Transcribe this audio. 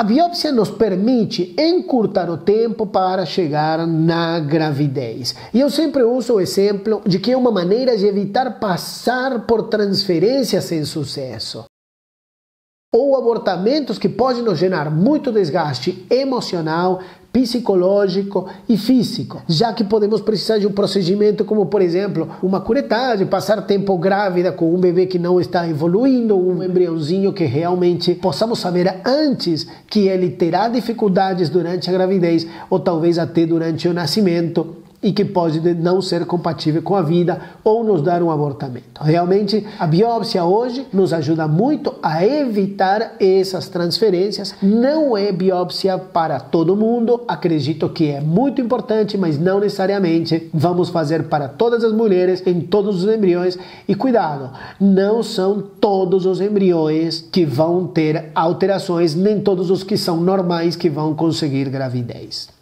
A biópsia nos permite encurtar o tempo para chegar na gravidez. E eu sempre uso o exemplo de que é uma maneira de evitar passar por transferências sem sucesso ou abortamentos que podem nos gerar muito desgaste emocional, psicológico e físico, já que podemos precisar de um procedimento como, por exemplo, uma curetagem, passar tempo grávida com um bebê que não está evoluindo, um embriãozinho que realmente possamos saber antes que ele terá dificuldades durante a gravidez ou talvez até durante o nascimento e que pode não ser compatível com a vida ou nos dar um abortamento. Realmente, a biópsia hoje nos ajuda muito a evitar essas transferências. Não é biópsia para todo mundo, acredito que é muito importante, mas não necessariamente vamos fazer para todas as mulheres em todos os embriões. E cuidado, não são todos os embriões que vão ter alterações, nem todos os que são normais que vão conseguir gravidez.